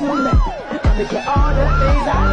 Let me get all the things I.